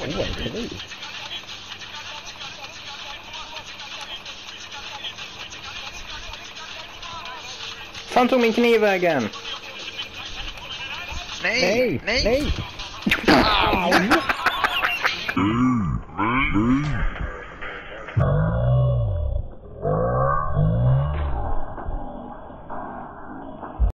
Åh, vad kul. Fan tog min kniv vägen? Nej! Nej! Nej! Nej! Au. Mm,